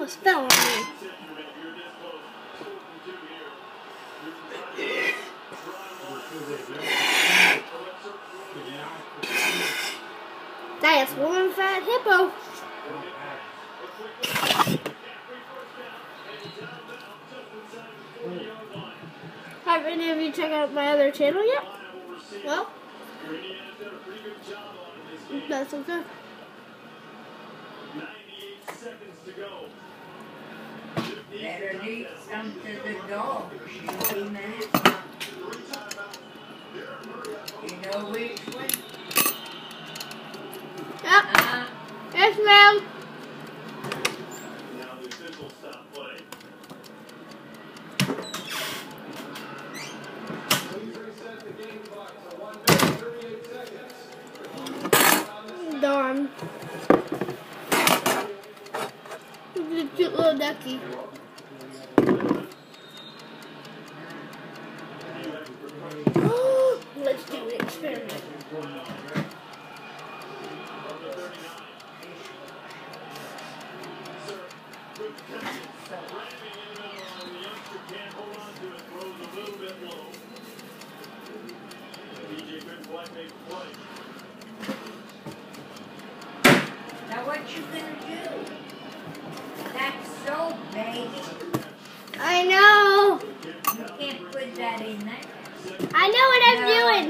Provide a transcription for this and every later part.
just fell on me. That's one fat hippo. Have any of you checked out my other channel yet? Well, that's okay. Better leave some to the dog. She came in. You know which one? Yep. Uh, Yes, ma'am. Now the officials stop play. Please cute little ducky. Let's do an experiment. Now what you gonna do? That's so baby. I know. You can't put that in there. I know what I'm No, doing.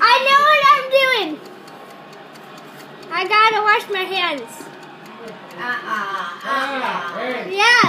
I it- know what I'm doing. I gotta wash my hands. Uh-uh, uh-uh. Yeah.